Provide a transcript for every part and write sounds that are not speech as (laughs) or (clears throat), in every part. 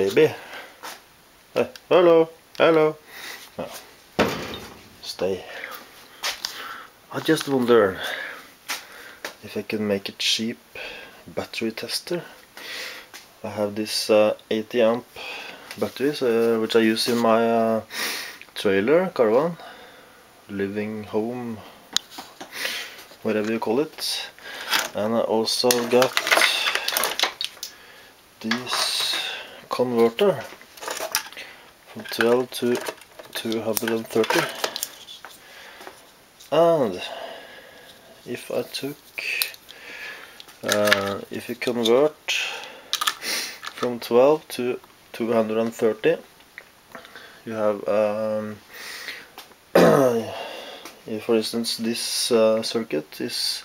baby. Hello, hello. Stay. I just wonder if I can make a cheap battery tester. I have this uh, 80 amp batteries uh, which I use in my uh, trailer caravan, living home, whatever you call it. And I also got this converter from 12 to 230 and if I took uh, if you convert from 12 to 230 you have um, (coughs) for instance this uh, circuit is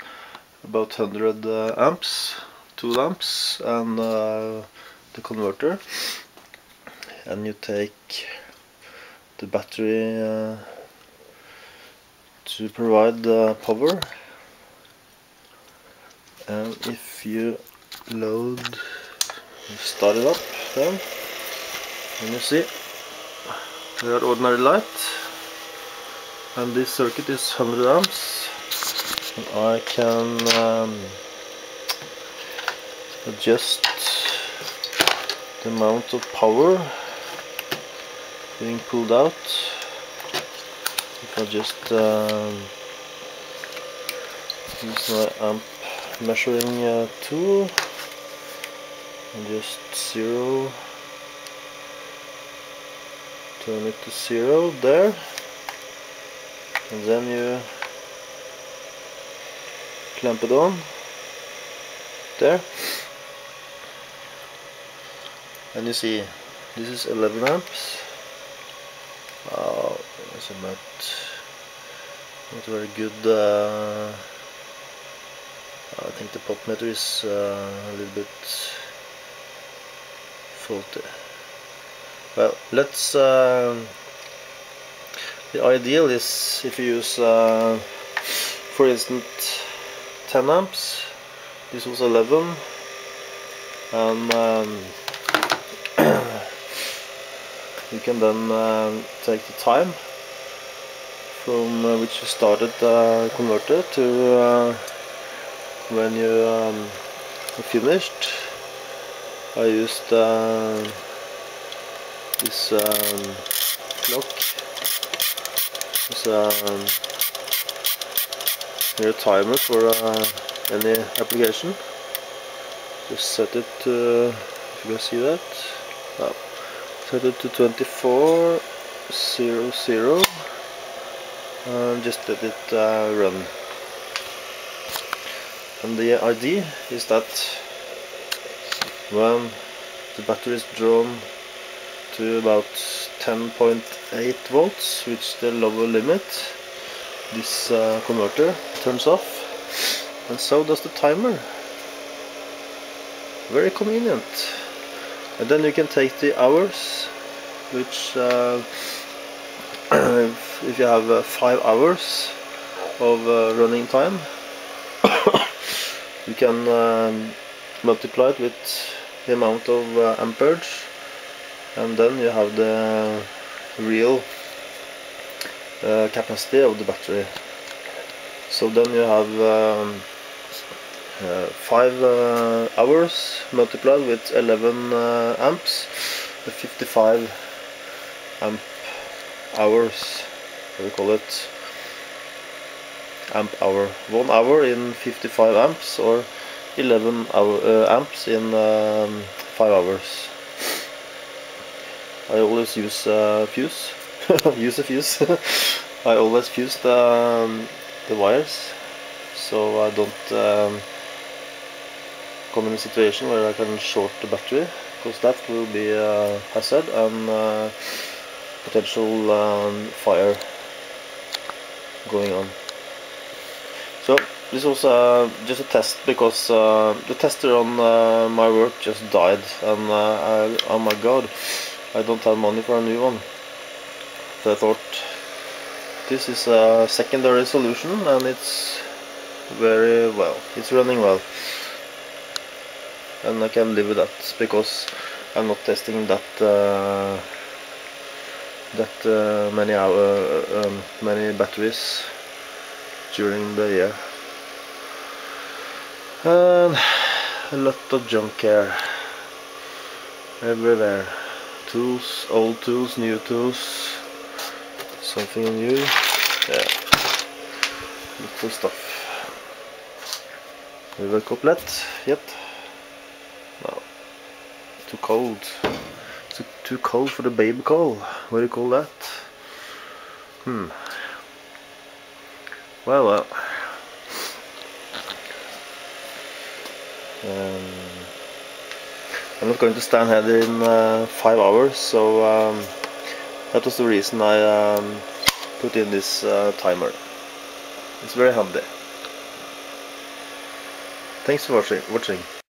about 100 uh, amps two lamps and uh, the converter. And you take the battery uh, to provide the power. And if you load start it up then and you see we are ordinary light. And this circuit is 100 amps. And I can um, adjust the amount of power being pulled out. If I just um, use my amp measuring uh, tool and just zero turn it to zero there. And then you clamp it on there and you see. This is 11 amps. Oh that's about not very good uh, I think the pot meter is uh, a little bit faulty. Well let's uh, the ideal is if you use uh, for instance 10 amps. This was 11 and um, you can then uh, take the time from uh, which you started the converter to uh, when you um, finished. I used uh, this um, clock. Um, a timer for uh, any application. Just set it to if you can see that. Oh, it to 24 0 0 and just let it uh, run. And the idea is that when the battery is drawn to about 10.8 volts which the lower limit. This uh, converter turns off. And so does the timer. Very convenient and then you can take the hours which uh, if, (clears throat) if, you have uh, five hours of uh, running time (coughs) you can um, multiply it with the amount of uh, amperage. And then you have the real uh, capacity of the battery. So then you have um, 5 uh, hours multiplied with 11 uh, amps. 55 amp hours what do you call it? Amp hour. 1 hour in 55 amps or 11 hour, uh, amps in um, 5 hours. I always use a fuse. (laughs) Use a fuse. (laughs) I always fuse the, um, the wires. So I don't um, come in a situation where I can short the battery because that will be a hazard and uh, potential um, fire going on. So this was uh, just a test because uh, the tester on uh, my work just died and uh, I, oh my god I don't have money for a new one. So I thought this is a secondary solution and it's very well it's running well and I can live with that because I'm not testing that uh, that uh, many hour um, many batteries during the year. And a lot of junk here everywhere. Tools old tools new tools something new. Yeah. Of stuff. We wake up late yet no too cold. Too, too cold for the baby call what do you call that? Hmm. Well well. Um, I'm not going to stand here in uh, five hours so um, that was the reason I um, put in this uh, timer. It's very handy thanks for watching.